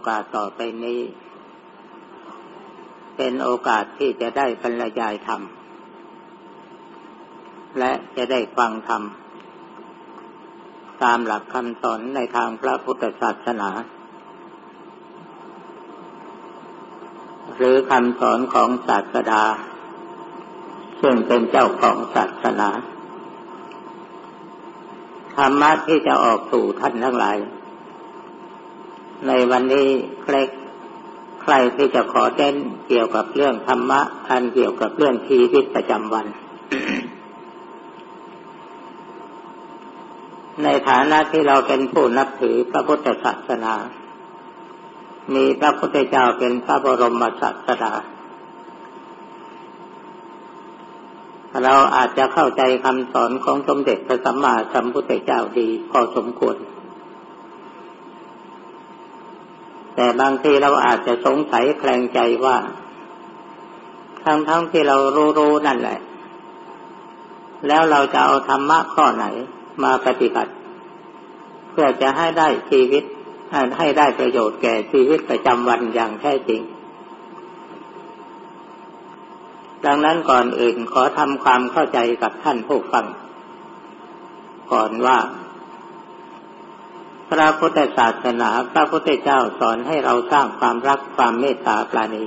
อกาสต่อไปนี้ เป็นโอกาสที่จะได้บรรยายธรรม และจะได้ฟังธรรม ตามหลักคำสอนในทางพระพุทธศาสนา หรือคำสอนของศาสดา ซึ่งเป็นเจ้าของศาสนา ธรรมะที่จะออกสู่ท่านทั้งหลาย ในวันนี้ใครใครที่จะขอเต้นเกี่ยวกับเรื่องธรรมะอันเกี่ยวกับเรื่องชีวิตประจำวัน ในฐานะที่เราเป็นผู้นับถือพระพุทธศาสนา มีพระพุทธเจ้าเป็นพระบรมศาสดาเราอาจจะเข้าใจคำสอนของสมเด็จพระสัมมาสัมพุทธเจ้าดีพอสมควร แต่บางทีเราอาจจะสงสัยแคลงใจว่า ทั้งทั้งที่เรารู้ๆนั่นแหละ แล้วเราจะเอาธรรมะข้อไหนมาปฏิบัติ เพื่อจะให้ได้ชีวิตให้ได้ประโยชน์แก่ชีวิตประจำวันอย่างแท้จริง ดังนั้นก่อนอื่นขอทำความเข้าใจกับท่านผู้ฟัง ก่อนว่า พระพุทธศาสนา พระพุทธเจ้าสอนให้เราสร้างความรักความเมตตาปราณี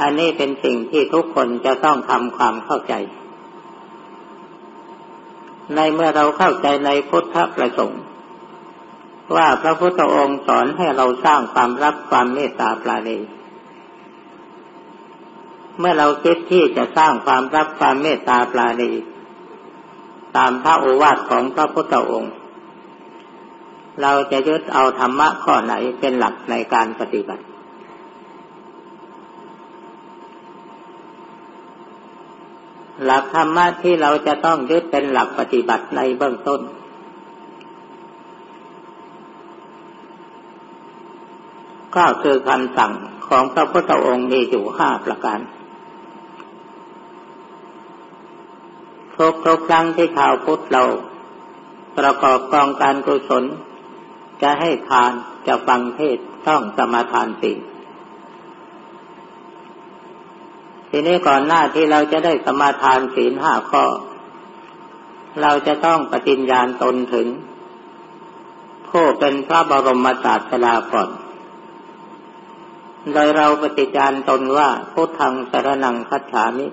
อันนี้เป็นสิ่งที่ทุกคนจะต้องทำความเข้าใจ ในเมื่อเราเข้าใจในพุทธประสงค์ ว่าพระพุทธองค์สอนให้เราสร้างความรักความเมตตาปราณีเมื่อเราคิดที่จะสร้างความรักความเมตตาปราณี ตามพระโอวาทของพระพุทธองค์ เราจะยึดเอาธรรมะข้อไหนเป็นหลักในการปฏิบัติ หลักธรรมะที่เราจะต้องยึดเป็นหลักปฏิบัติในเบื้องต้น ก็คือคำสั่งของพระพุทธองค์มีอยู่ห้าประการ ทุกทุกครั้งที่ข่าวพุทธเรา ประกอบกองการกุศล จะให้ทานจะฟังเทศต้องสมาทานสิ่งทีนี้ก่อนหน้าที่เราจะได้สมาทานศีลห้าข้อ เราจะต้องปฏิญญาณตนถึง ผู้เป็นพระบรมศาสดาก่อน โดยเราปฏิญาณตนว่าพุทธังสรนังคัจฉามิ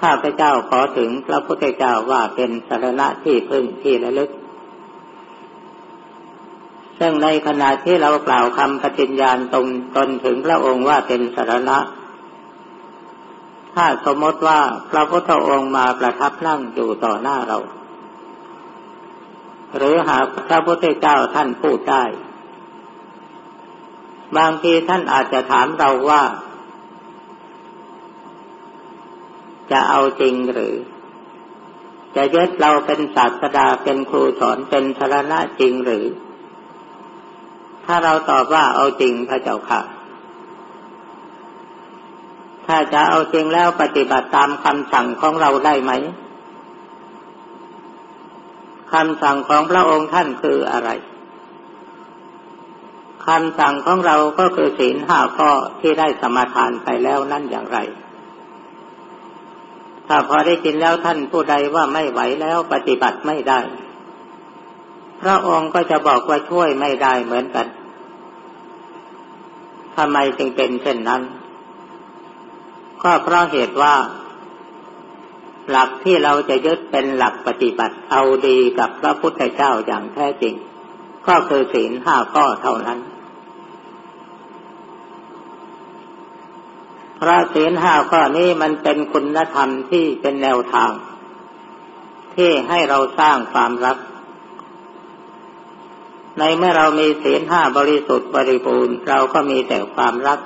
ข้าพเจ้าขอถึงพระพุทธเจ้าว่าเป็นสารณะที่พึ่งที่ระลึก ซึ่งในขณะที่เรากล่าวคำปฏิญญาณตรงตนถึงพระองค์ว่าเป็นสารณะ ถ้าสมมติว่าพระพุทธองค์มาประทับนั่งอยู่ต่อหน้าเรา หรือหากพระพุทธเจ้าท่านพูดได้ บางทีท่านอาจจะถามเราว่า จะเอาจริงหรือ จะยึดเราเป็นศาสดาเป็นครูสอนเป็นสารณะจริงหรือ ถ้าเราตอบว่าเอาจริงพระเจ้าค่ะ ถ้าจะเอาจริงแล้วปฏิบัติตามคำสั่งของเราได้ไหมคำสั่งของพระองค์ท่านคืออะไรคำสั่งของเราก็คือศีลห้าข้อที่ได้สมาทานไปแล้วนั่นอย่างไร ถ้าพอได้กินแล้วท่านผู้ใดว่าไม่ไหวแล้วปฏิบัติไม่ได้ พระองค์ก็จะบอกว่าช่วยไม่ได้เหมือนกันทำไมจึงเป็นเช่นนั้น ก็เพราะเหตุว่า หลักที่เราจะยึดเป็นหลักปฏิบัติเอาดีกับพระพุทธเจ้าอย่างแท้จริง ก็คือศีลห้าข้อเท่านั้น พระศีลห้าข้อนี้มันเป็นคุณธรรมที่เป็นแนวทาง ที่ให้เราสร้างความรัก ในเมื่อเรามีศีลห้าบริสุทธิ์บริบูรณ์เราก็มีแต่ความรัก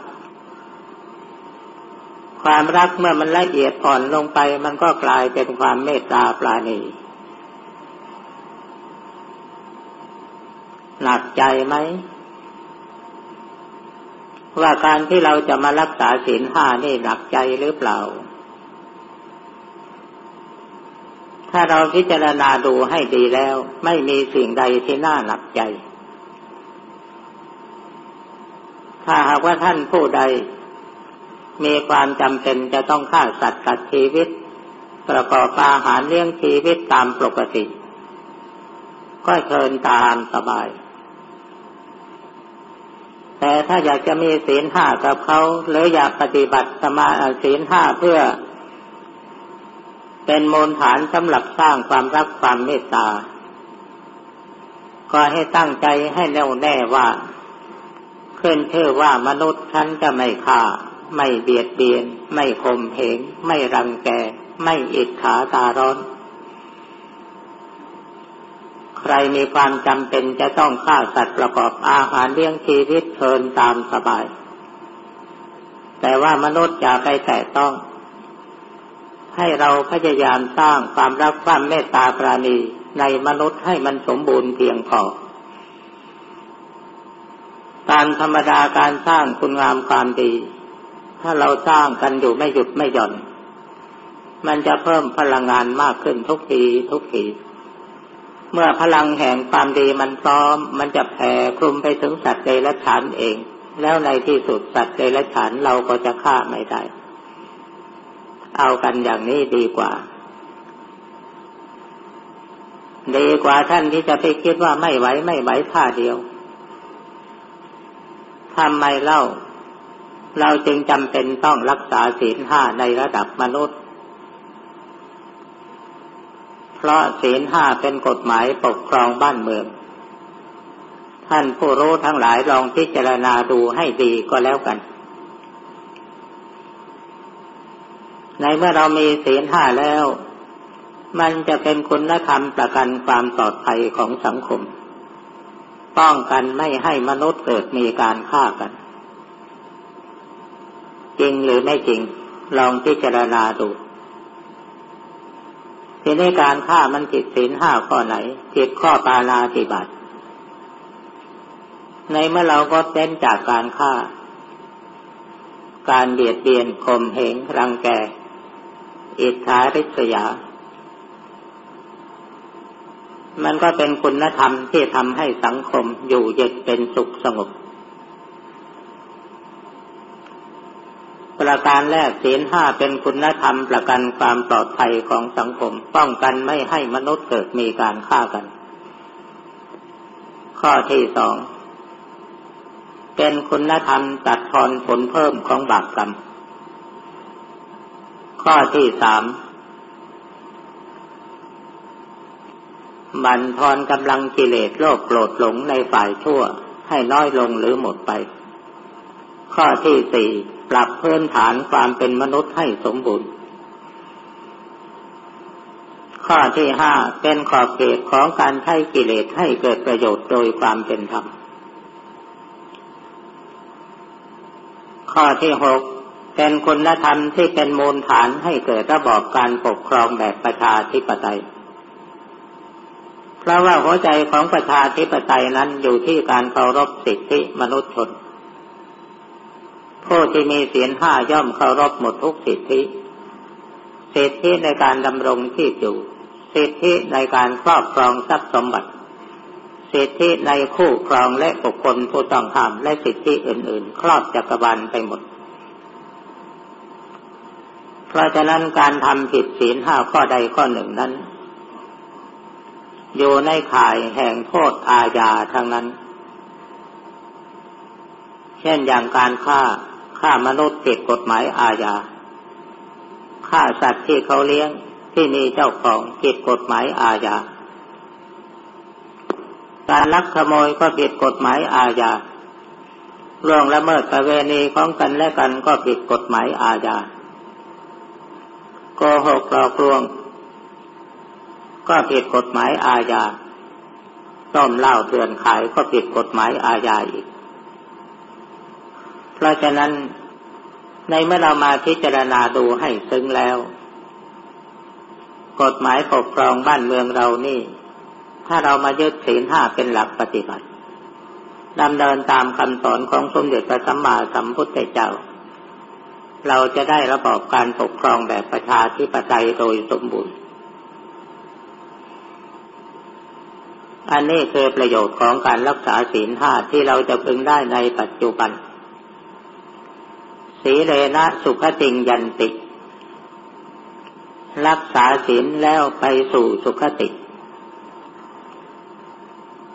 ความรักเมื่อมันละเอียดอ่อนลงไป มันก็กลายเป็นความเมตตาปราณีหนักใจไหม ว่าการที่เราจะมารักษาศีลห้านี่หนักใจหรือเปล่า ถ้าเราพิจารณาดูให้ดีแล้ว ไม่มีสิ่งใดที่น่าหนักใจ ถ้าหากว่าท่านผู้ใด มีความจำเป็นจะต้องฆ่าสัตว์ตัดชีวิต ประกอบอาหารเลี้ยงชีวิตตามปกติ ก็เชิญตามสบาย แต่ถ้าอยากจะมีศีลห้ากับเขาหรืออยากปฏิบัติสมาศีลห้าเพื่อ เป็นมูลฐานสำหรับสร้างความรักความเมตตา ก็ให้ตั้งใจให้แน่วแน่ว่า ขึ้นชื่อว่ามนุษย์ฉันจะไม่ฆ่า ไม่เบียดเบียน ไม่ข่มเหงไม่รังแก ไม่อิจฉาตาร้อน รมีความจำเป็นจะต้องฆ่าสัตว์ประกอบอาหารเลี้ยงชีวิตเชิญตามสบาย แต่ว่ามนุษย์อย่าไปแตะต้อง ให้เราพยายามสร้างความรักความเมตตาปราณีในมนุษย์ให้มันสมบูรณ์เพียงพอการธรรมดาการสร้างคุณงามความดี ถ้าเราสร้างกันอยู่ไม่หยุดไม่หย่อน มันจะเพิ่มพลังงานมากขึ้นทุกทีทุกที เมื่อพลังแห่งความดีมันพร้อม มันจะแผ่คลุมไปถึงสัตว์เดรัจฉานเอง แล้วในที่สุดสัตว์เดรัจฉานเราก็จะฆ่าไม่ได้ เอากันอย่างนี้ดีกว่า ดีกว่าท่านที่จะไปคิดว่าไม่ไหวไม่ไหวท่าเดียวทำไมเล่า เราจึงจำเป็นต้องรักษาศีลห้าในระดับมนุษย์ เพราะศีลห้าเป็นกฎหมายปกครองบ้านเมือง ท่านผู้รู้ทั้งหลายลองพิจารณาดูให้ดีก็แล้วกัน ในเมื่อเรามีศีลห้าแล้ว มันจะเป็นคุณธรรมประกันความปลอดภัยของสังคม ป้องกันไม่ให้มนุษย์เกิดมีการฆ่ากัน จริงหรือไม่จริง ลองพิจารณาดู ทีนี้การฆ่ามันผิดศีลห้าข้อไหนผิดข้อปาลาติบัติในเมื่อเราก็เต้นจากการฆ่า การเบียดเบียนข่มเหงรังแกอิทธาริษยา มันก็เป็นคุณธรรมที่ทำให้สังคมอยู่เย็นเป็นสุขสงบ ประการแรกศีลห้าเป็นคุณธรรมประกันความปลอดภัยของสังคม ป้องกันไม่ให้มนุษย์เกิดมีการฆ่ากัน ข้อที่สองเป็นคุณธรรมตัดทอนผลเพิ่มของบาปกรรม ข้อที่สามบันทอนกำลังกิเลสโลภโกรธหลงในฝ่ายชั่ว ให้น้อยลงหรือหมดไป ข้อที่สี่ พื้นฐานความเป็นมนุษย์ให้สมบูรณ์ ข้อที่ห้าเป็นขอบเขตของการใช้กิเลสให้เกิดประโยชน์โดยความเป็นธรรม ข้อที่หกเป็นคุณธรรมที่เป็นมูลฐานให้เกิดระบอบการปกครองแบบประชาธิปไตย เพราะว่าหัวใจของประชาธิปไตยนั้นอยู่ที่การเคารพสิทธิมนุษยชน ผู้ที่มีเสียนห้าย่อมเคารพหมดทุกสิทธิ สิทธิในการดำรงชีพอยู่ สิทธิในการครอบครองทรัพย์สมบัติ สิทธิในคู่ครองและบุคคลผู้ต้องห้ามและสิทธิอื่น ๆ ครอบจักรวาลไปหมด เพราะฉะนั้นการทำผิดศีลห้าข้อใดข้อหนึ่งนั้น อยู่ในข่ายแห่งโทษอาญาทั้งนั้นเช่นอย่างการฆ่า ฆ่ามนุษย์ผิดกฎหมายอาญาฆ่าสัตว์ที่เขาเลี้ยงที่มีเจ้าของผิดกฎหมายอาญาการลักขโมยก็ผิดกฎหมายอาญาล่วงละเมิดประเวณีของกันและกันก็ผิดกฎหมายอาญาโกหกหลอกลวง ก็ผิดกฎหมายอาญาต้มเหล้าเถื่อนขายก็ผิดกฎหมายอาญาอีก เพราะฉะนั้นในเมื่อเรามาพิจารณาดูให้ซึ้งแล้ว กฎหมายปกครองบ้านเมืองเรานี่ ถ้าเรามายึดศีลห้าเป็นหลักปฏิบัติดำเนินตามคำสอนของสมเด็จพระสัมมาสัมพุทธเจ้า เราจะได้ระบอบการปกครองแบบประชาธิปไตยโดยสมบูรณ์ อันนี้คือประโยชน์ของการรักษาศีลห้าที่เราจะพึงได้ในปัจจุบัน สีเลนะสุขติงยันติ รักษาศีลแล้วไปสู่สุขติ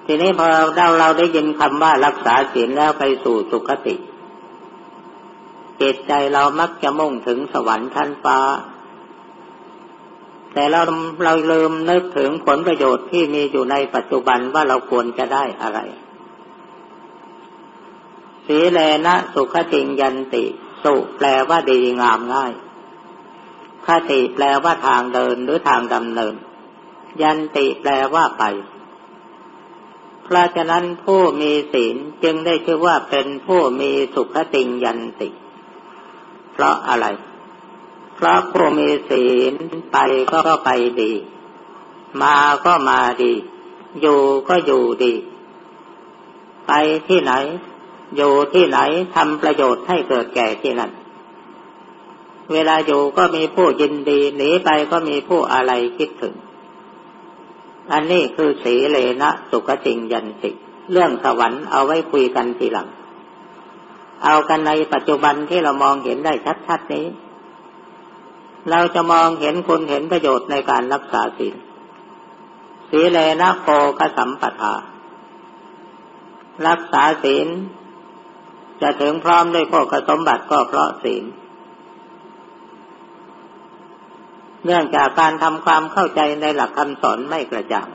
ทีนี้พอเราเราได้ยินคำว่ารักษาศีลแล้วไปสู่สุขติจิตใจเรามักจะมุ่งถึงสวรรค์ชั้นฟ้า แต่เราเราลืมนึกถึงผลประโยชน์ที่มีอยู่ในปัจจุบันว่าเราควรจะได้อะไรสีแลนะสุขติงยันติ สุแปลว่าดีงามง่าย คติแปลว่าทางเดินหรือทางดำเนิน ยันติแปลว่าไป เพราะฉะนั้นผู้มีศีลจึงได้ชื่อว่าเป็นผู้มีสุขติยันติ เพราะอะไร เพราะผู้มีศีลไปก็ไปดี มาก็มาดี อยู่ก็อยู่ดี ไปที่ไหน อยู่ที่ไหนทำประโยชน์ให้เกิดแก่ที่นั่น เวลาอยู่ก็มีผู้ยินดีหนีไปก็มีผู้อะไรคิดถึง อันนี้คือสีเลนะสุขจริงยันติ เรื่องสวรรค์เอาไว้คุยกันทีหลัง เอากันในปัจจุบันที่เรามองเห็นได้ชัดๆนี้ เราจะมองเห็นคุณเห็นประโยชน์ในการรักษาศีลสีเลนะโคกสัมปทารักษาศีล จะถึงพร้อมด้วยพวกสมบัติก็เพราะศีล เนื่องจากการทำความเข้าใจในหลักคำสอนไม่กระจ่าง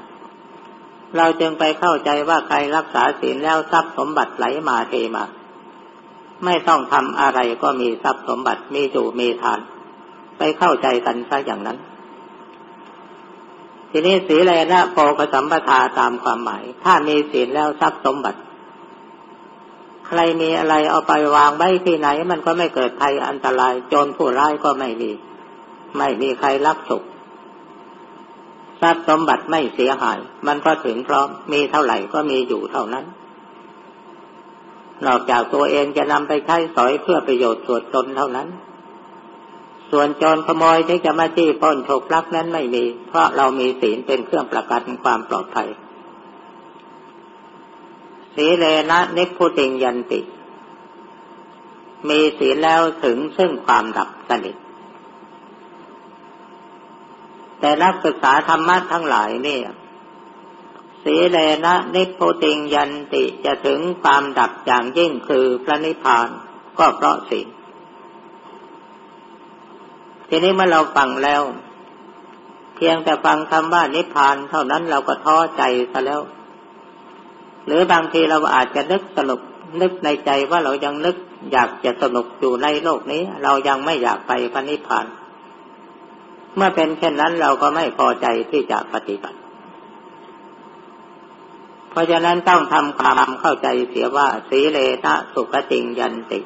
เราจึงไปเข้าใจว่าใครรักษาศีลแล้วทรัพย์สมบัติไหลมาเทมา ไม่ต้องทำอะไรก็มีทรัพย์สมบัติมีอยู่มีทาน ไปเข้าใจกันซะอย่างนั้น ทีนี้สีแลนะโพกสัมปทาตามความหมาย ถ้ามีศีลแล้วทรัพย์สมบัติ ใครมีอะไรเอาไปวางไว้ที่ไหน มันก็ไม่เกิดภัยอันตราย โจรผู้ร้ายก็ไม่มี ไม่มีใครลักฉกทรัพย์สมบัติไม่เสียหาย มันก็ถึงพร้อมมีเท่าไหร่ก็มีอยู่เท่านั้น นอกจากตัวเองจะนำไปใช้สอยเพื่อประโยชน์ส่วนตนเท่านั้น ส่วนโจรขโมยที่จะมาจี้ป้นฉกลักนั้นไม่มี เพราะเรามีศีลเป็นเครื่องประกันความปลอดภัย สีเลนะนิพุติงยันติ มีศีลแล้วถึงซึ่งความดับสนิท แต่นักศึกษาธรรมะทั้งหลายนี่สีเลนะนิพพุติงยันติจะถึงความดับอย่างยิ่งคือพระนิพพานก็เพราะศีลทีนี้เมื่อเราฟังแล้ว เพียงแต่ฟังคำว่านิพพานเท่านั้นเราก็ท้อใจซะแล้ว หรือบางทีเราอาจจะนึกสนุกนึกในใจว่าเรายังนึกอยากจะสนุกอยู่ในโลกนี้ เรายังไม่อยากไปพระนิพพาน เมื่อเป็นเช่นนั้นเราก็ไม่พอใจที่จะปฏิบัติ เพราะฉะนั้นต้องทำความเข้าใจเสียว่าสีเลนะสุขติงยันติ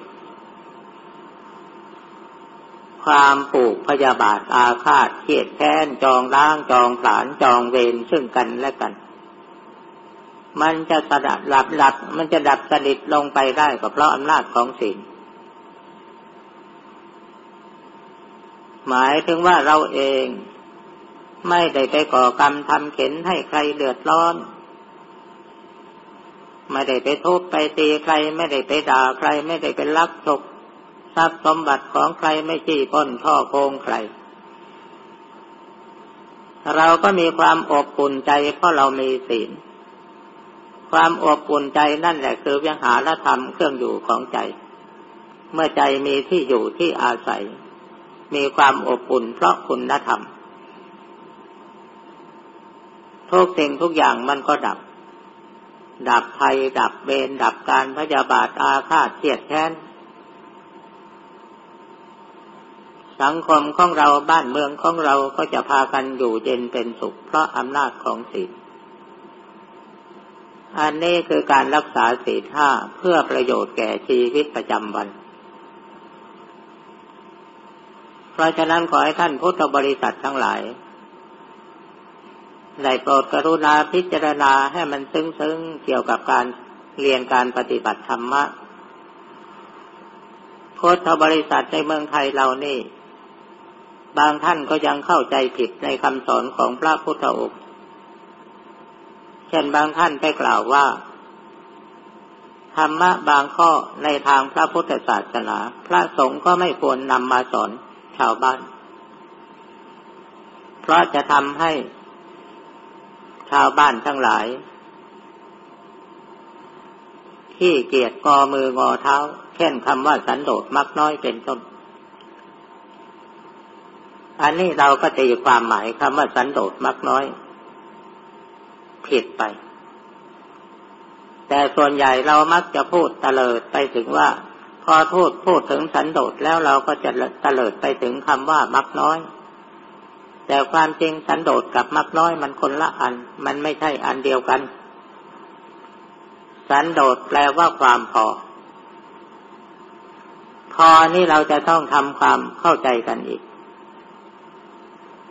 ความปลูกพยาบาทอาฆาตเกียดแค้นจองล้างจองผลานจองเวรซึ่งกันและกัน มันจะสดับหลับหลับ มันจะดับสนิทลงไปได้ก็เพราะอำนาจของศีลหมายถึงว่าเราเองไม่ได้ไปก่อกรรมทำเข็นให้ใครเดือดร้อน ไม่ได้ไปทุบไปตีใคร ไม่ได้ไปด่าใคร ไม่ได้ไปลักฉกทรัพย์สมบัติของใครไม่จี้ป้นท่อโกงใคร เราก็มีความอบอุ่นใจเพราะเรามีศีล ความอบอุ่นใจนั่นแหละคือวิหารธรรมเครื่องอยู่ของใจ เมื่อใจมีที่อยู่ที่อาศัย มีความอบอุ่นเพราะคุณธรรมทุกสิ่งทุกอย่างมันก็ดับ ดับภัย ดับเวรดับการพยาบาทอาฆาตเกียดแค้นสังคมของเราบ้านเมืองของเราก็จะพากันอยู่เย็นเป็นสุขเพราะอำนาจของศีล อันนี้คือการรักษาศีลห้าเพื่อประโยชน์แก่ชีวิตประจำวัน เพราะฉะนั้นขอให้ท่านพุทธบริษัททั้งหลายได้โปรดกรุณาพิจารณาให้มันซึ้งๆเกี่ยวกับการเรียนการปฏิบัติธรรมะพุทธบริษัทในเมืองไทยเรานี่ บางท่านก็ยังเข้าใจผิดในคำสอนของพระพุทธองค์ ช่นบางท่านไปกล่าวว่า ธรรมะบางข้อในทางพระพุทธศาสนา พระสงฆ์ก็ไม่ควรนำมาสอนชาวบ้าน เพราะจะทำให้ชาวบ้านทั้งหลายที่เกียจกอมืองอเท้า เช่นคำว่าสันโดษมักน้อยเป็นต้น อันนี้เราก็ตีความหมายคำว่าสันโดษมักน้อย ผิดไป แต่ส่วนใหญ่เรามักจะพูดตะเลิดไปถึงว่า พอพูดพูดถึงสันโดษแล้วเราก็จะตะเลิดไปถึงคำว่ามักน้อย แต่ความจริงสันโดษกับมักน้อยมันคนละอัน มันไม่ใช่อันเดียวกัน สันโดษแปลว่าความพอ พอนี่เราจะต้องทำความเข้าใจกันอีก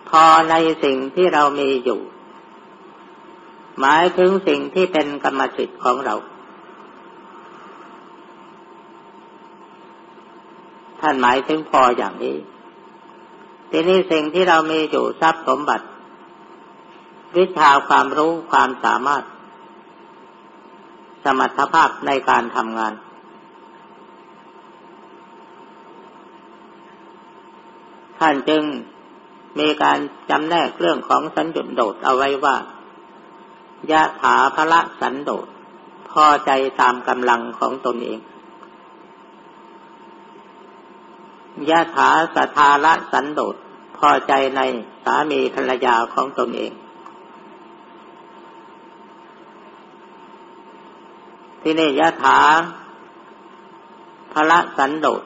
พอในสิ่งที่เรามีอยู่ หมายถึงสิ่งที่เป็นกรรมสิทธิ์ของเรา ท่านหมายถึงพออย่างนี้ ทีนี้สิ่งที่เรามีอยู่ทรัพย์สมบัติ วิชาความรู้ความสามารถ สมรรถภาพในการทำงานท่านจึงมีการจำแนกเรื่องของสันจุดโดดเอาไว้ว่า ยะถาพระสันโดษพอใจตามกำลังของตนเองยะถาสทาละสันโดษพอใจในสามีภรรยาของตนเอง ที่นี่ยะถาพระสันโดษ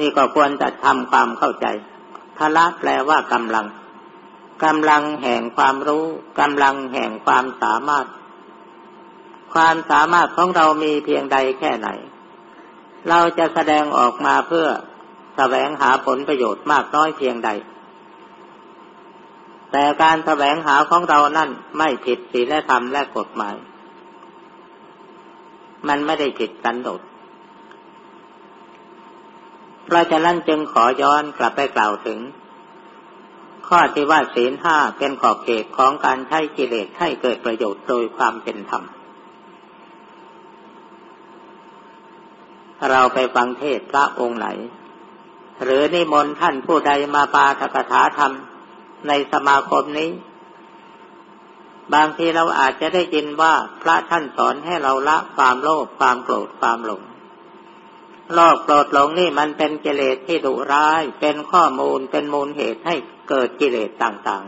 นี่ก็ควรจะทำความเข้าใจพละแปลว่ากำลัง กำลังแห่งความรู้กำลังแห่งความสามารถ ความสามารถของเรามีเพียงใดแค่ไหน เราจะแสดงออกมาเพื่อแสวงหาผลประโยชน์มากน้อยเพียงใด แต่การแสวงหาของเรานั่นไม่ผิดศีลธรรมและกฎหมาย มันไม่ได้ผิดกันโดดเพราะฉะนั้นจึงขอย้อนกลับไปกล่าวถึง ข้อที่ว่าศีลห้าเป็นขอบเขตของการใช้กิเลสให้เกิดประโยชน์โดยความเป็นธรรม เราไปฟังเทศพระองค์ไหน หรือนิมนต์ท่านผู้ใดมาปาทกถาธรรมในสมาคมนี้ บางทีเราอาจจะได้ยินว่าพระท่านสอนให้เราละความโลภความโกรธความหลงโลภโกรธหลงนี่มันเป็นกิเลสที่ดุร้าย เป็นข้อมูลเป็นมูลเหตุให้ เกิดกิเลสต่าง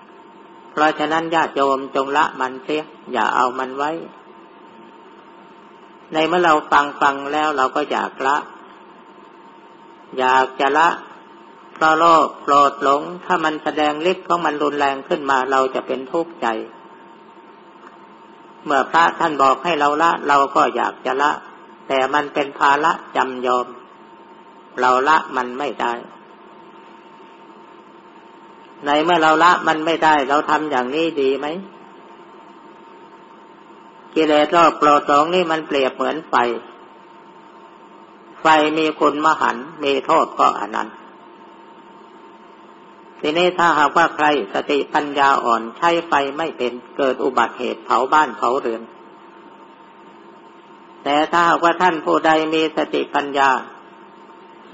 ๆ เพราะฉะนั้นญาติโยมจงละมันเสียอย่าเอามันไว้ ในเมื่อเราฟังฟังแล้วเราก็อยากละ อยากจะละเพราะโลภโกรธหลง ถ้ามันแสดงฤทธิ์ของมันรุนแรงขึ้นมาเราจะเป็นทุกข์ใจ เมื่อพระท่านบอกให้เราละ เราก็อยากจะละ แต่มันเป็นภาระจำยอม เราละมันไม่ได้ ในเมื่อเราละมันไม่ได้ เราทำอย่างนี้ดีไหมกิเลสรอบโปรดสองนี่มันเปรียบเหมือนไฟ ไฟมีคุณมหัน มีโทษก็อนันต์ทีนี้ถ้าหากว่าใครสติปัญญาอ่อนใช้ไฟไม่เป็นเกิดอุบัติเหตุเผาบ้านเผาเรือน แต่ถ้าหากว่าท่านผู้ใดมีสติปัญญา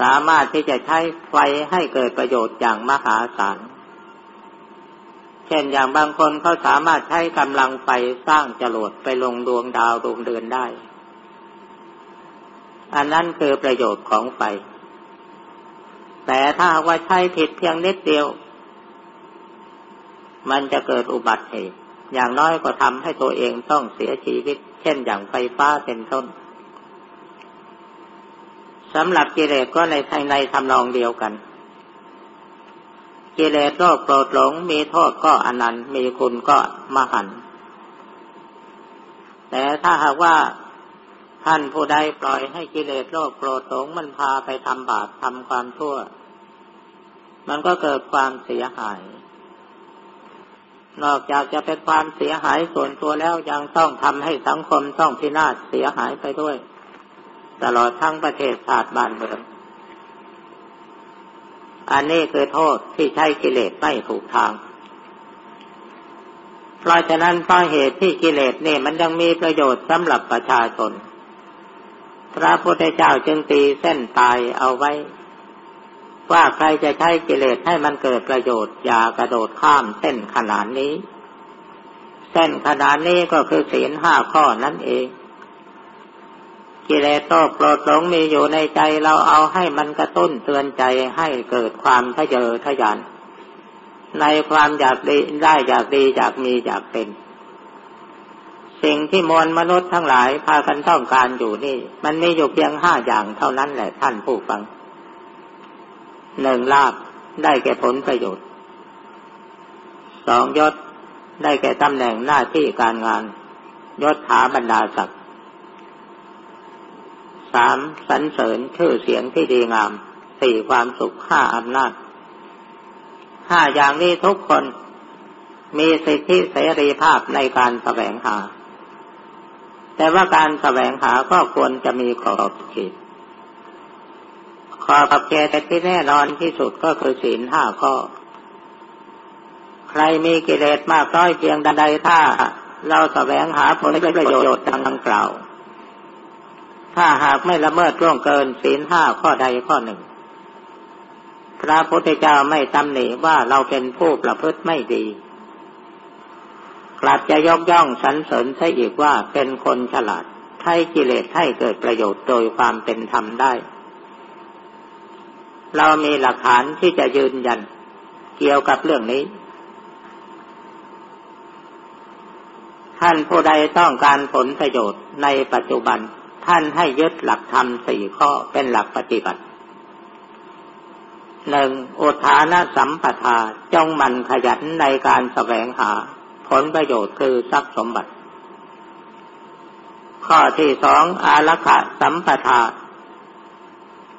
สามารถที่จะใช้ไฟให้เกิดประโยชน์อย่างมหาศาล เช่นอย่างบางคนเขาสามารถใช้กำลังไฟสร้างจรวดไปลงดวงดาวดวงเดือนได้ อันนั้นคือประโยชน์ของไฟ แต่ถ้าว่าใช้ผิดเพียงนิดเดียว มันจะเกิดอุบัติเหตุ อย่างน้อยก็ทำให้ตัวเองต้องเสียชีวิต เช่นอย่างไฟฟ้าเป็นต้นสำหรับกิเลสก็ในในทำนองเดียวกัน กิเลสโลภโกรธหลงมีโทษก็อนันต์มีคุณก็มหันแต่ถ้าหากว่าท่านผู้ใดปล่อยให้กิเลสโลภโกรธหลงมันพาไปทำบาปทำความชั่ว มันก็เกิดความเสียหาย นอกจากจะเป็นความเสียหายส่วนตัวแล้วยังต้องทำให้สังคมต้องพินาศเสียหายไปด้วย ตลอดทั้งประเทศชาติบ้านเมือง อันนี้คือโทษที่ใช้กิเลสไม่ถูกทาง เพราะฉะนั้นเพราะเหตุที่กิเลสเนี่ยมันยังมีประโยชน์สำหรับประชาชน พระพุทธเจ้าจึงตีเส้นตายเอาไว้ ว่าใครจะใช้กิเลสให้มันเกิดประโยชน์ อย่ากระโดดข้ามเส้นขนาดนี้ เส้นขนาดนี้ก็คือศีลห้าข้อนั่นเอง กิเลสโตโปรดหลงมีอยู่ในใจเราเอาให้มันกระตุ้นเตือนใจให้เกิดความทะเยอทะยาน ในความอยากดีได้อยากดีอยากมีอยากเป็น สิ่งที่มวลมนุษย์ทั้งหลายพากันต้องการอยู่นี่ มันมีอยู่เพียงห้าอย่างเท่านั้นแหละท่านผู้ฟังหนึ่งลาบได้แก่ผลประโยชน์สองยศได้แก่ตำแหน่งหน้าที่การงานยศถาบรรดาศักดิ์ สามสรรเสริญชื่อเสียงที่ดีงามสี่ความสุขห้าอำนาจห้าอย่างนี้ทุกคนมีสิทธิเสรีภาพในการแสวงหา แต่ว่าการแสวงหาก็ควรจะมีขอบเขตขอบเขตที่แน่นอนที่สุดก็คือศีลห้าข้อ ใครมีกิเลสมากน้อยเพียงใดถ้า เราแสวงหาผลประโยชน์ดังกล่าว ถ้าหากไม่ละเมิดล่วงเกินศีลห้าข้อใดข้อหนึ่ง พระพุทธเจ้าไม่ตำหนิว่าเราเป็นผู้ประพฤติไม่ดี กลับจะยกย่องสรรเสริญใช่อีกว่าเป็นคนฉลาดใช้กิเลสให้เกิดประโยชน์โดยความเป็นธรรมได้ เรามีหลักฐานที่จะยืนยันเกี่ยวกับเรื่องนี้ท่านผู้ใดต้องการผลประโยชน์ในปัจจุบัน ท่านให้ยึดหลักธรรมสี่ข้อเป็นหลักปฏิบัติหนึ่งอุทานะสัมปทาจงมันขยันในการแสวงหา ผลประโยชน์คือทรัพย์สมบัติ ข้อที่สองอารักะสัมปทา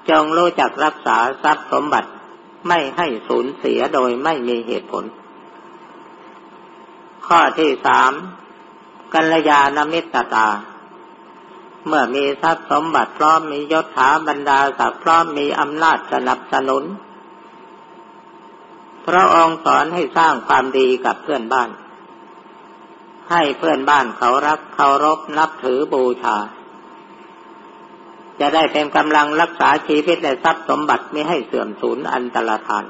จงรู้จักรักษาทรัพย์สมบัติไม่ให้สูญเสียโดยไม่มีเหตุผล ข้อที่สามกัลยาณมิตรตา เมื่อมีทรัพย์สมบัติพร้อมมียศถาบรรดาศักดิ์พร้อมมีอำนาจสนับสนุน พระองค์สอนให้สร้างความดีกับเพื่อนบ้าน ให้เพื่อนบ้านเขารักเคารพนับถือบูชา จะได้เป็นกำลังรักษาชีวิตและทรัพย์สมบัติไม่ให้เสื่อมสูญอันตรธาน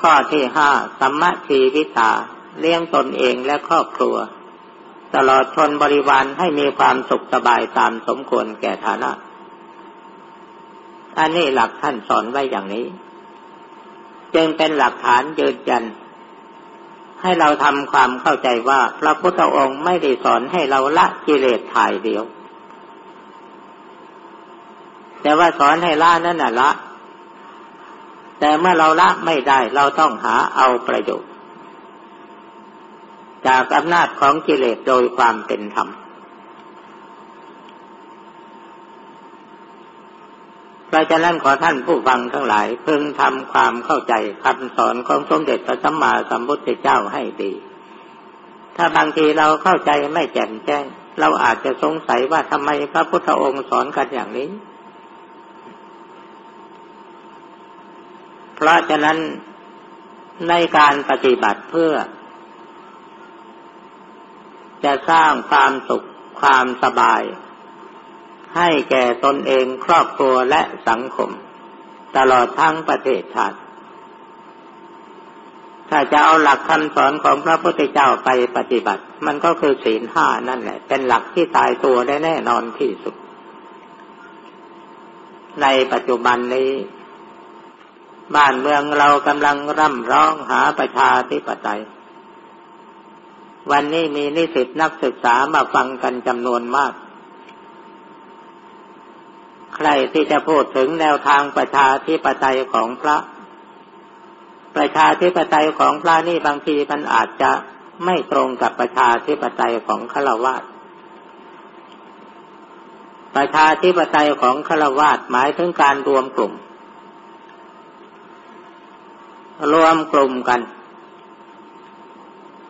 ข้อที่ห้าสัมมาชีวิตาเลี้ยงตนเองและครอบครัว ตลอดชนบริวารให้มีความสุขสบายตามสมควรแก่ฐานะ อันนี้หลักท่านสอนไว้อย่างนี้ จึงเป็นหลักฐานยืนยัน ให้เราทำความเข้าใจว่าพระพุทธองค์ไม่ได้สอนให้เราละกิเลสถ่ายเดียว แต่ว่าสอนให้ละนั่นน่ะละ แต่เมื่อเราละไม่ได้เราต้องหาเอาประโยชน์ จากอำนาจของกิเลสโดยความเป็นธรรม เพราะฉะนั้นขอท่านผู้ฟังทั้งหลายพึงทำความเข้าใจคำสอนของสมเด็จพระสัมมาสัมพุทธเจ้าให้ดี ถ้าบางทีเราเข้าใจไม่แจ่มแจ้ง เราอาจจะสงสัยว่าทำไมพระพุทธองค์สอนกันอย่างนี้ เพราะฉะนั้นในการปฏิบัติเพื่อ จะสร้างความสุขความสบาย ให้แก่ตนเองครอบครัวและสังคม ตลอดทั้งประเทศชาติถ้าจะเอาหลักคำสอนของพระพุทธเจ้าไปปฏิบัติ มันก็คือศีลห้านั่นแหละ เป็นหลักที่ตายตัวได้แน่นอนที่สุด ในปัจจุบันนี้ บ้านเมืองเรากำลังร่ำร้องหาประชาธิปไตย วันนี้มีนิสิตนักศึกษามาฟังกันจำนวนมาก ใครที่จะพูดถึงแนวทางประชาธิปไตยของพระ ประชาธิปไตยของพระนี่บางทีมันอาจจะไม่ตรงกับประชาธิปไตยของฆราวาสประชาธิปไตยของฆราวาสหมายถึงการรวมกลุ่ม รวมกลุ่มกัน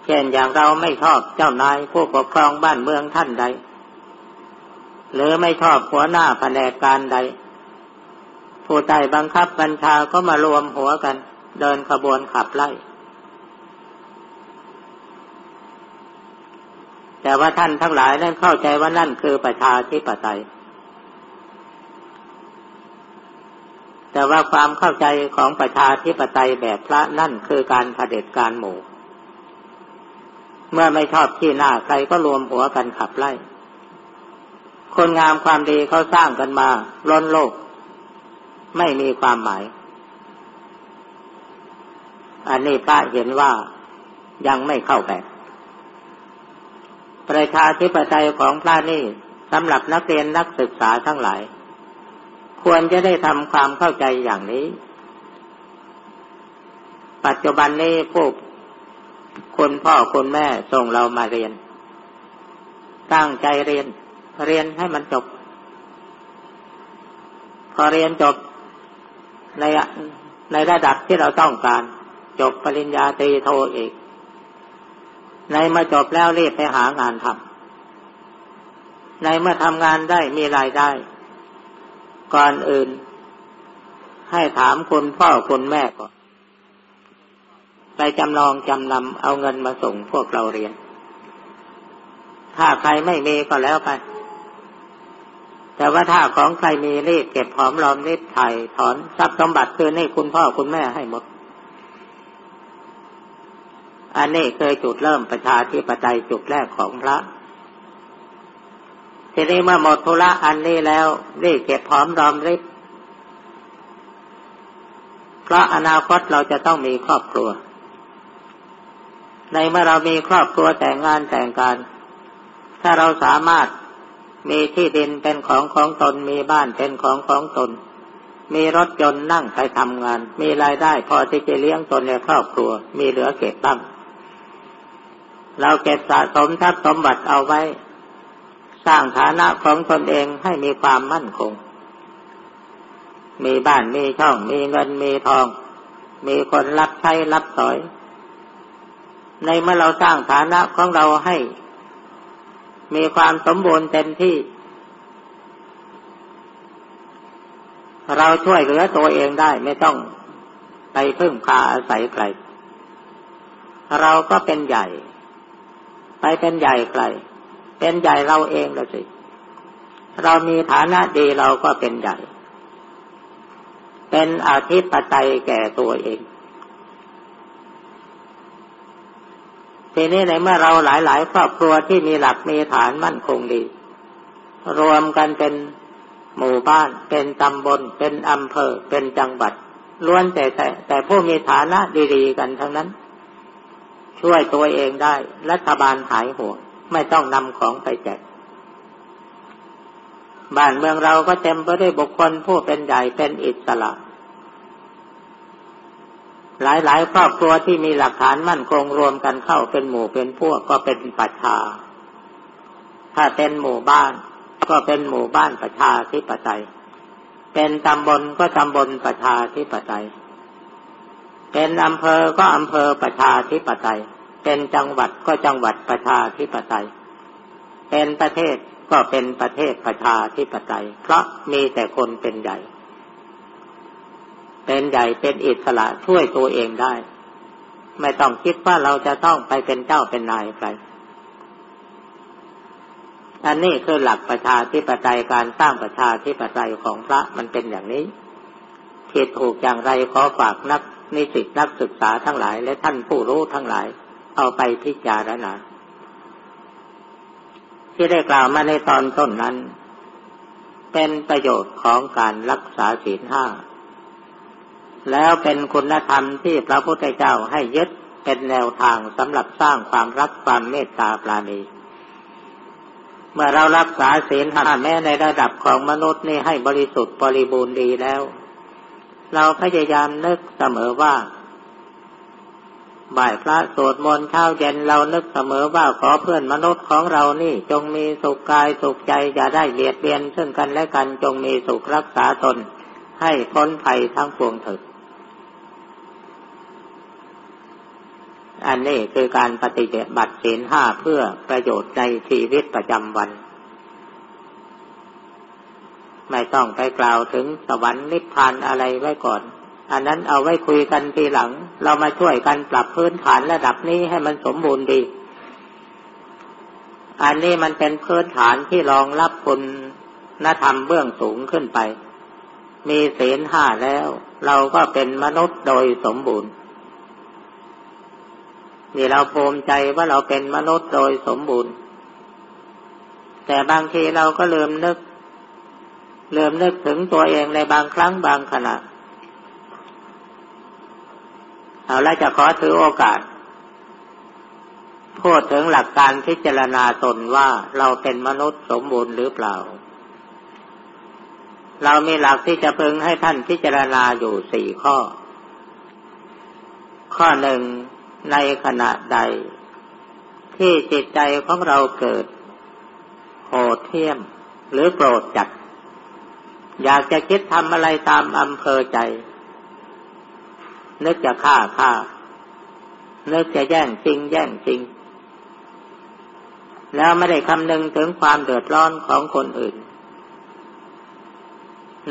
เช่นอย่างเราไม่ชอบเจ้านายผู้ปกครองบ้านเมืองท่านใด หรือไม่ชอบหัวหน้าแผนกการใด ผู้ใต้บังคับบัญชาก็มารวมหัวกัน เดินขบวนขับไล่ แต่ว่าท่านทั้งหลายนั่นเข้าใจว่านั่นคือประชาธิปไตยแต่ว่าความเข้าใจของประชาธิปไตยแบบพระนั่นคือการรเผด็จการหมู่ เมื่อไม่ชอบที่หน้าใครก็รวมหัวกันขับไล่ คนงามความดีเขาสร้างกันมาล้นโลก ไม่มีความหมาย อันนี้พระเห็นว่ายังไม่เข้าแบบประชาธิปไตยของพระนี่สำหรับนักเรียนนักศึกษาทั้งหลาย ควรจะได้ทำความเข้าใจอย่างนี้ ปัจจุบันนี้พวก คนพ่อคนแม่ส่งเรามาเรียน ตั้งใจเรียน เรียนให้มันจบ พอเรียนจบ ในในระดับที่เราต้องการ จบปริญญาตรีโทเอกในเมื่อจบแล้วรีบไปหางานทำในเมื่อทำงานได้มีรายได้ ก่อนอื่น ให้ถามคุณพ่อคุณแม่ก่อน ไปจำลองจำนำเอาเงินมาส่งพวกเราเรียน ถ้าใครไม่มีก็แล้วไป แต่ว่าถ้าของใครมีรีบเก็บหอมรอมรีบไถ่ถอนทรัพย์สมบัติคืนให้คุณพ่อคุณแม่ให้หมด อันนี้เคยจุดเริ่มประชาธิปไตยจุดแรกของพระทีนี้เมื่อหมดธุระอันนี้แล้วรีบเก็บพร้อมรอมริบเพราะอนาคตเราจะต้องมีครอบครัว ในเมื่อเรามีครอบครัวแต่งงานแต่งการ ถ้าเราสามารถมีที่ดินเป็นของของตนมีบ้านเป็นของของตน มีรถยนต์นั่งไปทำงาน มีรายได้พอที่จะเลี้ยงตนในครอบครัว มีเหลือเก็บบ้างเราเก็บสะสมทรัพย์สมบัติเอาไว้ สร้างฐานะของตนเองให้มีความมั่นคง มีบ้านมีช่อง มีเงินมีทอง มีคนรับใช้รับสอย ในเมื่อเราสร้างฐานะของเราให้ มีความสมบูรณ์เต็มที่ เราช่วยเหลือตัวเองได้ไม่ต้องไปพึ่งพาอาศัยใคร เราก็เป็นใหญ่ ไปเป็นใหญ่ใคร เป็นใหญ่เราเองละสิ เรามีฐานะดีเราก็เป็นใหญ่ เป็นอาธิปไตยแก่ตัวเอง ทีนี้ในเมื่อเราหลาย ๆ ครอบครัวที่มีหลักมีฐานมั่นคงดี รวมกันเป็นหมู่บ้าน เป็นตำบล เป็นอำเภอ เป็นจังหวัดล้วนแต่แต่แต่ผู้มีฐานะดีๆ กันทั้งนั้น ช่วยตัวเองได้ รัฐบาลหายห่วงไม่ต้องนำของไปแจกบ้านเมืองเราก็เต็มไปด้วยบุคคลผู้เป็นใหญ่เป็นอิสระ หลายๆ ครอบครัวที่มีหลักฐานมั่นคงรวมกันเข้าเป็นหมู่เป็นพวกก็เป็นประชา ถ้าเป็นหมู่บ้านก็เป็นหมู่บ้านประชาธิปไตย เป็นตำบลก็ตำบลประชาธิปไตย เป็นอำเภอก็อำเภอประชาธิปไตย เป็นจังหวัดก็จังหวัดประชาธิปไตย เป็นประเทศก็เป็นประเทศประชาธิปไตย เพราะมีแต่คนเป็นใหญ่ เป็นใหญ่เป็นอิสระช่วยตัวเองได้ ไม่ต้องคิดว่าเราจะต้องไปเป็นเจ้าเป็นนายใครอันนี้คือหลักประชาธิปไตยการสร้างประชาธิปไตยของพระมันเป็นอย่างนี้ผิดถูกอย่างไรขอฝากนักนิสิตนักศึกษาทั้งหลาย และท่านผู้รู้ทั้งหลาย เอาไปพิจารณาที่ได้กล่าวมาในตอนต้นนั้น เป็นประโยชน์ของการรักษาศีลห้า แล้วเป็นคุณธรรมที่พระพุทธเจ้าให้ยึดเป็นแนวทางสำหรับสร้างความรักความเมตตาปราณี เมื่อเรารักษาศีลห้าแม้ในระดับของมนุษย์นี่ให้บริสุทธิ์บริบูรณ์ดีแล้ว เราพยายามนึกเสมอว่าบ่ายพระสวดมนต์เช้าเย็นเรานึกเสมอว่าขอเพื่อนมนุษย์ของเรานี่ จงมีสุขกายสุขใจอย่าได้เบียดเบียนซึ่งกันและกันจงมีสุขรักษาตน ให้พ้นภัยทั้งปวงเถิด อันนี้คือการปฏิบัติศีลห้าเพื่อประโยชน์ในชีวิตประจำวัน ไม่ต้องไปกล่าวถึงสวรรค์นิพพานอะไรไว้ก่อน อันนั้นเอาไว้คุยกันทีหลัง เรามาช่วยกันปรับพื้นฐานระดับนี้ให้มันสมบูรณ์ดี อันนี้มันเป็นพื้นฐานที่รองรับคุณนธรรมเบื้องสูงขึ้นไป มีศีลห้าแล้ว เราก็เป็นมนุษย์โดยสมบูรณ์ นี่เราภูมิใจว่าเราเป็นมนุษย์โดยสมบูรณ์ แต่บางทีเราก็ลืมนึกลืมนึกถึงตัวเองในบางครั้งบางขณะ เอาละจะขอถือโอกาส พูดถึงหลักการพิจารณาตนว่าเราเป็นมนุษย์สมบูรณ์หรือเปล่า เรามีหลักที่จะพึงให้ท่านพิจารณาอยู่สี่ข้อ ข้อหนึ่ง ในขณะใด ที่จิตใจของเราเกิดโหดเที่ยมหรือโกรธจัด อยากจะคิดทำอะไรตามอำเภอใจ นึกจะฆ่าฆ่า นึกจะแย่งจริง แย่งจริง แล้วไม่ได้คำนึงถึงความเดือดร้อนของคนอื่น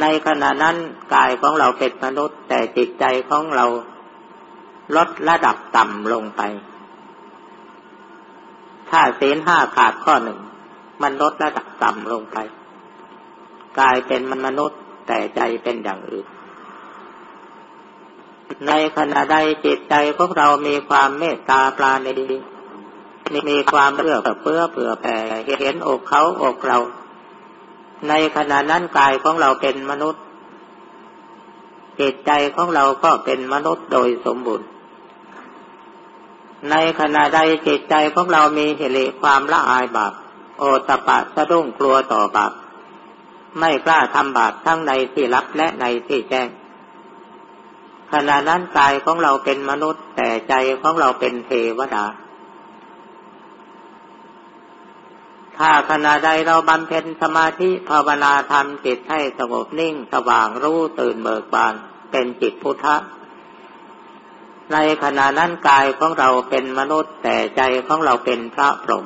ในขณะนั้นกายของเราเป็นมนุษย์แต่จิตใจของเรา ลดระดับต่ำลงไป ถ้าศีลห้าขาดข้อหนึ่ง มันลดระดับต่ำลงไป กลายเป็นมันมนุษย์แต่ใจเป็นอย่างอื่น ในขณะใดจิตใจพวกเรามีความเมตตาปราณีมีความเอื้อเฟื้อเผื่อแผ่เห็นอกเขาอกเรา ในขณะนั้นกายของเราเป็นมนุษย์จิตใจของเราก็เป็นมนุษย์โดยสมบูรณ์ ในขณะใดจิตใจของเรามีเหริความละอายบาปโอตปะสะดุ้งกลัวต่อบาปไม่กล้าทำบาปทั้งในที่ลับและในที่แจ้ง ขณะนั้นกายของเราเป็นมนุษย์ แต่ใจของเราเป็นเทวดา ถ้าขณะใดเราบำเพ็ญสมาธิภาวนาทำจิตให้สงบนิ่งสว่างรู้ตื่นเบิกบาน เป็นจิตพุทธะ ในขณะนั้นกายของเราเป็นมนุษย์แต่ใจของเราเป็นพระพรหม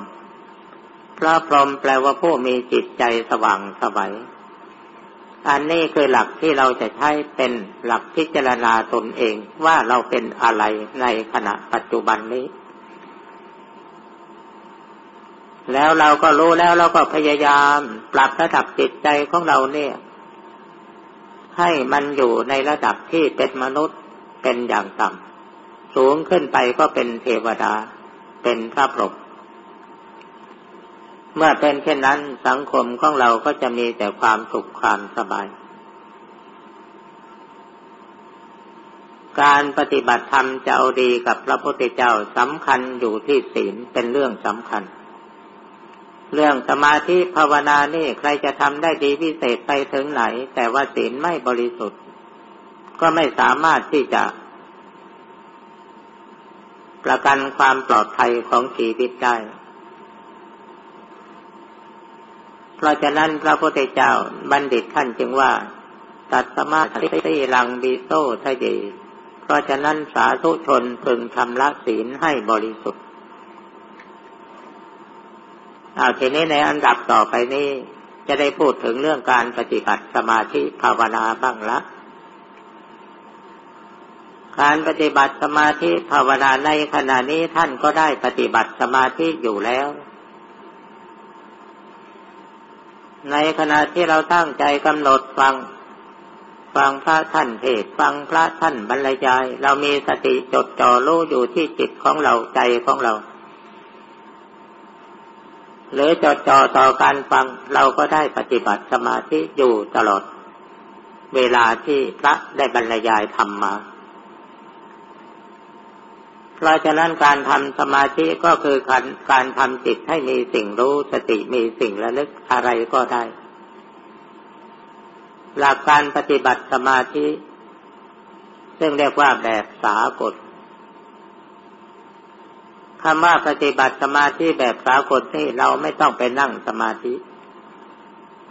พระพรหมแปลว่าผู้มีจิตใจสว่างสวัยอันนี้คือหลักที่เราจะใช้เป็นหลักพิจารณาตนเองว่าเราเป็นอะไรในขณะปัจจุบันนี้ แล้วเราก็รู้แล้วเราก็พยายามปรับระดับจิตใจของเราเนี่ย ให้มันอยู่ในระดับที่เป็นมนุษย์เป็นอย่างต่ำ สูงขึ้นไปก็เป็นเทวดา เป็นพระพรหมเมื่อเป็นเช่นนั้นสังคมของเราก็จะมีแต่ความสุขความสบาย การปฏิบัติธรรมจะเอาดีกับพระพุทธเจ้าสำคัญอยู่ที่ศีลเป็นเรื่องสำคัญ เรื่องสมาธิภาวนานี่ใครจะทำได้ดีพิเศษไปถึงไหน แต่ว่าศีลไม่บริสุทธิ์ ก็ไม่สามารถที่จะ ประกันความปลอดภัยของชีวิตได้ เพราะฉะนั้นพระพุทธเจ้าบัณฑิตท่านจึงว่า ตัดสมาธิลังบีโซทะเย เพราะฉะนั้นสาธุชนพึงทำละศีลให้บริสุทธิ์เอาทีนี้ในอันดับต่อไปนี้ จะได้พูดถึงเรื่องการปฏิบัติสมาธิภาวนาบ้างละ การปฏิบัติสมาธิภาวนาในขณะนี้ท่านก็ได้ปฏิบัติสมาธิอยู่แล้ว ในขณะที่เราตั้งใจกำหนดฟัง ฟังพระท่านเทศฟังพระท่านบรรยาย เรามีสติจดจ่อรู้อยู่ที่จิตของเราใจของเรา หรือจดจ่อต่อการฟังเราก็ได้ปฏิบัติสมาธิอยู่ตลอด เวลาที่พระได้บรรยายธรรมมา เพราะฉะนั้นการทำสมาธิก็คือการการทำจิตให้มีสิ่งรู้สติมีสิ่งระลึกอะไรก็ได้ หลักการปฏิบัติสมาธิ ซึ่งเรียกว่าแบบสากลคำว่าปฏิบัติสมาธิแบบสากลนี่เราไม่ต้องไปนั่งสมาธิ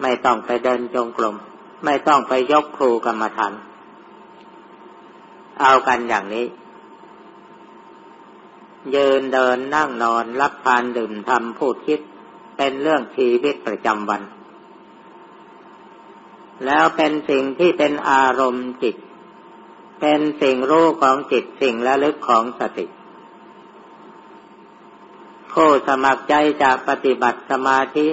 ไม่ต้องไปเดินจงกรมไม่ต้องไปยกครูกรรมฐานเอากันอย่างนี้ ยืนเดินนั่งนอนรับทานดื่มทำพูดคิด เป็นเรื่องชีวิตประจำวัน แล้วเป็นสิ่งที่เป็นอารมณ์จิต เป็นสิ่งรู้ของจิตสิ่งระลึกของสติผู้สมัครใจจะปฏิบัติสมาธิ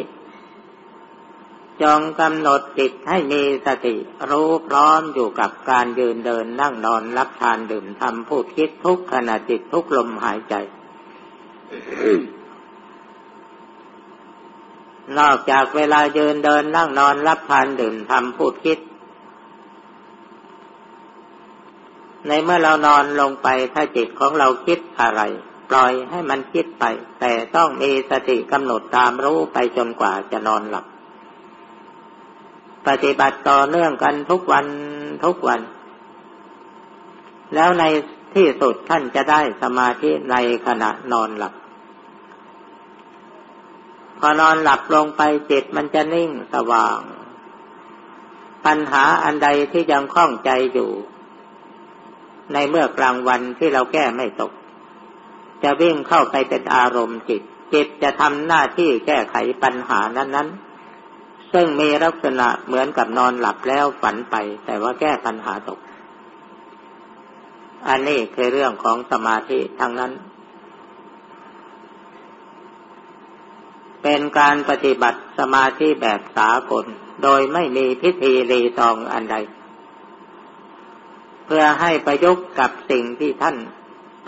จงกำหนดจิตให้มีสติรู้พร้อมอยู่กับการยืนเดินนั่งนอนรับทานดื่มทำพูดคิดทุกขณะจิตทุกลมหายใจ นอกจากเวลายืนเดินนั่งนอนรับทานดื่มทำพูดคิด ในเมื่อเรานอนลงไปถ้าจิตของเราคิดอะไร ปล่อยให้มันคิดไป แต่ต้องมีสติกำหนดตามรู้ไปจนกว่าจะนอนหลับ ปฏิบัติต่อเนื่องกันทุกวันทุกวัน แล้วในที่สุดท่านจะได้สมาธิในขณะนอนหลับ พอนอนหลับลงไปจิตมันจะนิ่งสว่าง ปัญหาอันใดที่ยังคล่องใจอยู่ ในเมื่อกลางวันที่เราแก้ไม่ตก จะวิ่งเข้าไปเป็นอารมณ์จิต จิตจะทำหน้าที่แก้ไขปัญหานั้นๆ ซึ่งมีลักษณะเหมือนกับนอนหลับแล้วฝันไป แต่ว่าแก้ปัญหาตก อันนี้คือเรื่องของสมาธิทั้งนั้น เป็นการปฏิบัติสมาธิแบบสากล โดยไม่มีพิธีรีตองอันใด เพื่อให้ประยุกต์กับสิ่งที่ท่าน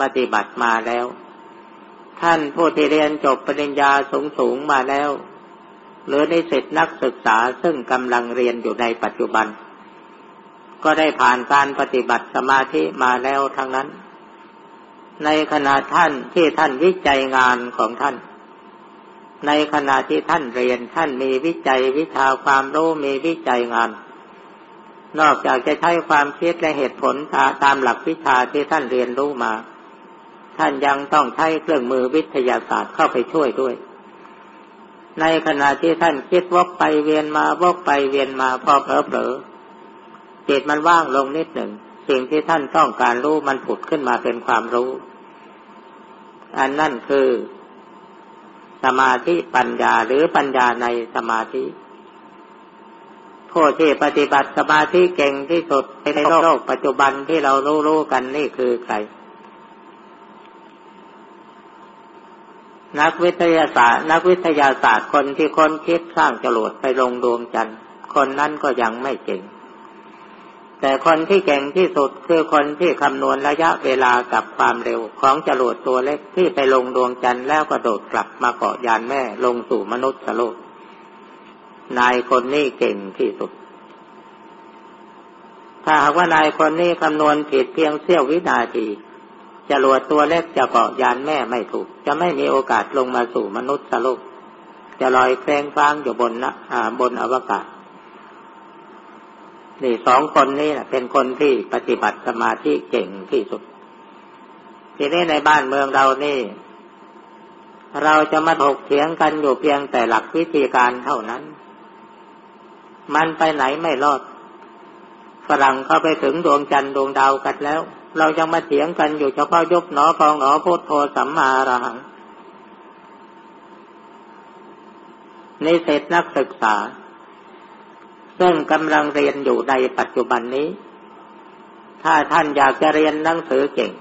ปฏิบัติมาแล้ว ท่านผู้ที่เรียนจบปริญญาสูงสูงมาแล้ว หรือในสิทธินักศึกษาซึ่งกำลังเรียนอยู่ในปัจจุบัน ก็ได้ผ่านการปฏิบัติสมาธิมาแล้วทั้งนั้น ในขณะท่านที่ท่านวิจัยงานของท่าน ในขณะที่ท่านเรียนท่านมีวิจัยวิชาความรู้มีวิจัยงาน นอกจากจะใช้ความคิดและเหตุผลตามหลักวิชาที่ท่านเรียนรู้มา ท่านยังต้องใช้เครื่องมือวิทยาศาสตร์เข้าไปช่วยด้วย ในขณะที่ท่านคิดวกไปเวียนมาวกไปเวียนมาพอเผลอๆจิตมันว่างลงนิดหนึ่ง สิ่งที่ท่านต้องการรู้มันผุดขึ้นมาเป็นความรู้ อันนั่นคือ สมาธิปัญญาหรือปัญญาในสมาธิผู้ที่ปฏิบัติสมาธิเก่งที่สุดในโลกปัจจุบันที่เรารู้ๆกันนี่คือใคร นักวิทยาศาสตร์ นักวิทยาศาสตร์คนที่ค้นคิดสร้างจรวดไปลงดวงจันทร์คนนั้นก็ยังไม่เก่ง แต่คนที่เก่งที่สุดคือคนที่คำนวณระยะเวลากับความเร็วของจรวดตัวเล็กที่ไปลงดวงจันทร์แล้วก็โดดกลับมาเกาะยานแม่ลงสู่มนุษย์โลกนายคนนี้เก่งที่สุด ถ้าหากว่านายคนนี้คำนวณผิดเพียงเสี้ยววินาที จรวดตัวเล็กจะเกาะยานแม่ไม่ถูก จะไม่มีโอกาสลงมาสู่มนุษย์โลก จะลอยแคลงฟางอยู่บนนะบนอวกาศนี่สองคนนี้นะเป็นคนที่ปฏิบัติสมาธิเก่งที่สุด ทีนี้ในบ้านเมืองเรานี่ เราจะมาถกเถียงกันอยู่เพียงแต่หลักวิธีการเท่านั้น มันไปไหนไม่รอด ฝรั่งเข้าไปถึงดวงจันทร์ดวงดาวกันแล้ว เรายังมาเถียงกันอยู่เฉพาะยกหนอพองหนอพุทโธสัมมาระหังในเศษนักศึกษา ซึ่งกำลังเรียนอยู่ในปัจจุบันนี้ ถ้าท่านอยากจะเรียนหนังสือเก่ง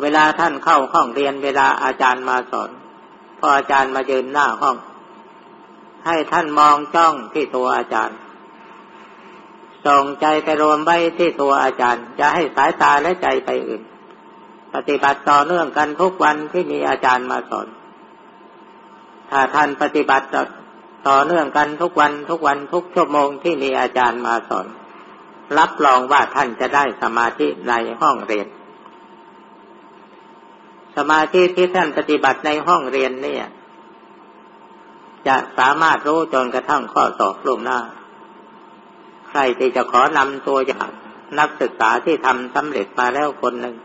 เวลาท่านเข้าห้องเรียนเวลาอาจารย์มาสอน พออาจารย์มายืนหน้าห้อง ให้ท่านมองจ้องที่ตัวอาจารย์ ส่งใจไปรวมไว้ที่ตัวอาจารย์จะให้สายตาและใจไปอื่น ปฏิบัติต่อเนื่องกันทุกวันที่มีอาจารย์มาสอน ถ้าท่านปฏิบัติต่อเนื่องกันทุกวันทุกวันทุกชั่วโมงที่มีอาจารย์มาสอน รับรองว่าท่านจะได้สมาธิในห้องเรียน สมาธิที่ท่านปฏิบัติในห้องเรียนเนี่ย จะสามารถรู้จนกระทั่งข้อสอบล่วงหน้า ใครที่จะขอนำตัวอย่างนักศึกษาที่ทำสำเร็จมาแล้วคนหนึ่ง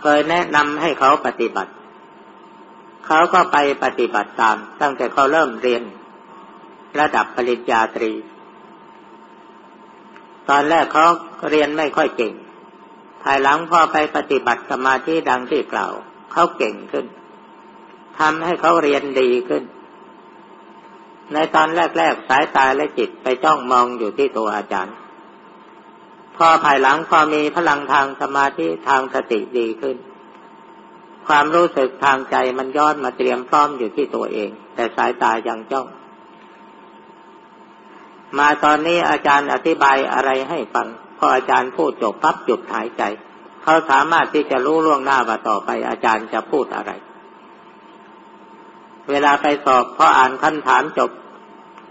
เคยแนะนำให้เขาปฏิบัติ เขาก็ไปปฏิบัติตาม ตั้งแต่เขาเริ่มเรียน ระดับปริญญาตรี ตอนแรกเขาเรียนไม่ค่อยเก่ง ภายหลังพอไปปฏิบัติสมาธิดังที่กล่าว เขาเก่งขึ้นทำให้เขาเรียนดีขึ้น ในตอนแรก ๆ สายตาและจิตไปจ้องมองอยู่ที่ตัวอาจารย์ พอภายหลังพอมีพลังทางสมาธิทางสติดีขึ้น ความรู้สึกทางใจมันย้อนมาเตรียมพร้อมอยู่ที่ตัวเอง แต่สายตายังจ้อง มาตอนนี้อาจารย์อธิบายอะไรให้ฟัง พออาจารย์พูดจบปั๊บจุดหายใจ เขาสามารถที่จะรู้ล่วงหน้าว่าต่อไปอาจารย์จะพูดอะไรเวลาไปสอบพออ่านคำถามจบ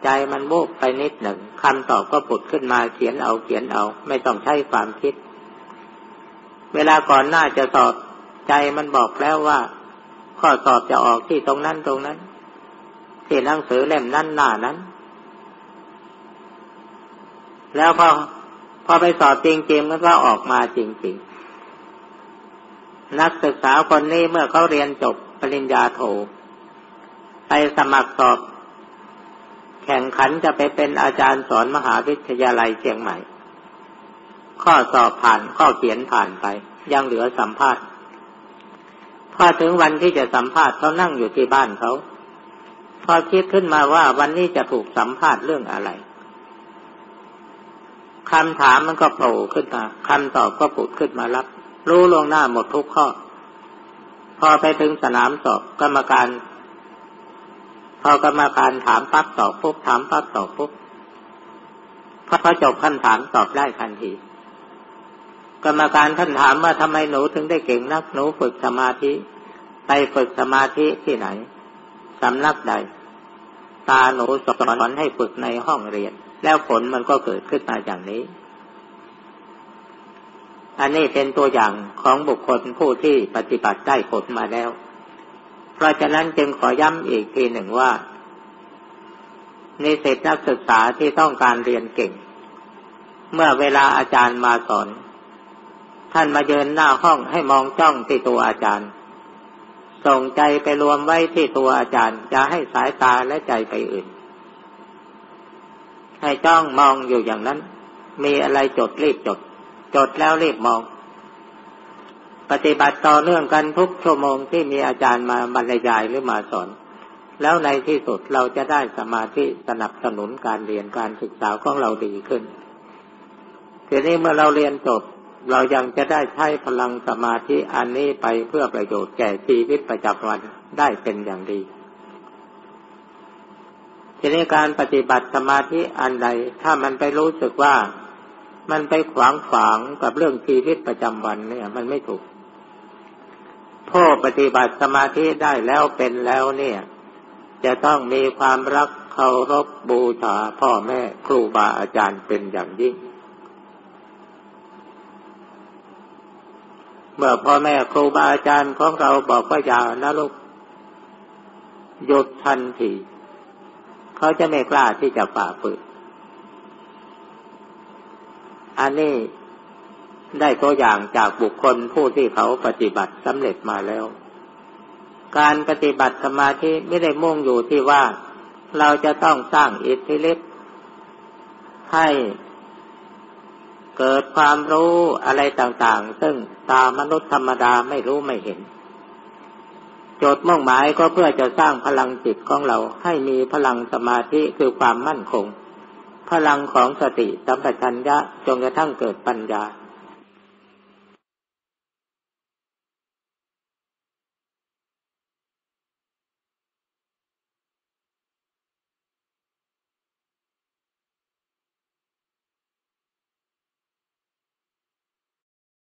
ใจมันโบกไปนิดหนึ่งคำตอบก็ปุดขึ้นมาเขียนเอาเขียนเอา ไม่ต้องใช้ความคิด เวลาก่อนหน้าจะสอบใจมันบอกแล้วว่า ข้อสอบจะออกที่ตรงนั้นตรงนั้น ที่หนังสือเล่มนั้นหน้านั้น แล้วพอพอไปสอบจริงๆมันก็ออกมาจริง ๆ นักศึกษาคนนี้เมื่อเขาเรียนจบปริญญาโทไปสมัครสอบ แข่งขันจะไปเป็นอาจารย์สอนมหาวิทยาลัยเชียงใหม่ ข้อสอบผ่านข้อเขียนผ่านไป ยังเหลือสัมภาษณ์พอถึงวันที่จะสัมภาษณ์เขานั่งอยู่ที่บ้านเขาพอคิดขึ้นมาว่าวันนี้จะถูกสัมภาษณ์เรื่องอะไรคำถามมันก็โผล่ขึ้นมาคำตอบก็ปุดขึ้นมารับ รู้ลวงหน้าหมดทุกข้อ พอไปถึงสนามสอบกรรมการ พอกรรมการถามปั๊บตอบปุ๊บถามปั๊บตอบปุ๊บพอจบคำถามตอบได้ทันที กรรมการท่านถามว่าทำไมหนูถึงได้เก่งนักหนูฝึกสมาธิ ไปฝึกสมาธิที่ไหนสำนักใด ตาหนูสอนให้ฝึกในห้องเรียน แล้วผลมันก็เกิดขึ้นมาอย่างนี้ อันนี้เป็นตัวอย่างของบุคคลผู้ที่ปฏิบัติได้ผลมาแล้ว เพราะฉะนั้นจึงขอย้ำอีกทีหนึ่งว่านิสิตนักศึกษาที่ต้องการเรียนเก่ง เมื่อเวลาอาจารย์มาสอน ท่านมาเยินหน้าห้องให้มองจ้องที่ตัวอาจารย์ ส่งใจไปรวมไว้ที่ตัวอาจารย์จะให้สายตาและใจไปอื่น ให้จ้องมองอยู่อย่างนั้น มีอะไรจดรีบจด จดแล้วรีบมอง ปฏิบัติต่อเนื่องกันทุกชั่วโมงที่มีอาจารย์มาบรรยายหรือมาสอน แล้วในที่สุดเราจะได้สมาธิสนับสนุนการเรียนการศึกษาของเราดีขึ้น ทีนี้เมื่อเราเรียนจบเรายังจะได้ใช้พลังสมาธิอันนี้ไปเพื่อประโยชน์แก่ชีวิตประจำวันได้เป็นอย่างดี ทีนี้การปฏิบัติสมาธิอันใด ถ้ามันไปรู้สึกว่ามันไปขวางขวางกับเรื่องชีวิตประจำวันเนี่ย มันไม่ถูก ปฏิบัติสมาธิได้แล้วเป็นแล้วเนี่ย จะต้องมีความรักเคารพบูชาพ่อแม่ครูบาอาจารย์เป็นอย่างยิ่ง เมื่อพ่อแม่ครูบาอาจารย์ของเราบอกว่าอย่านะลูกหยุดทันที เขาจะไม่กล้าที่จะฝ่าฝืนอันนี้ ได้ตัวอย่างจากบุคคลผู้ที่เขาปฏิบัติสำเร็จมาแล้ว การปฏิบัติสมาธิไม่ได้มุ่งอยู่ที่ว่าเราจะต้องสร้างอิทธิฤทธิ์ให้เกิดความรู้อะไรต่างๆ ซึ่งตามนุษย์ธรรมดาไม่รู้ไม่เห็น โจทย์มุ่งหมายก็เพื่อจะสร้างพลังจิตของเราให้มีพลังสมาธิคือความมั่นคง พลังของสติสัมปชัญญะจนกระทั่งเกิดปัญญา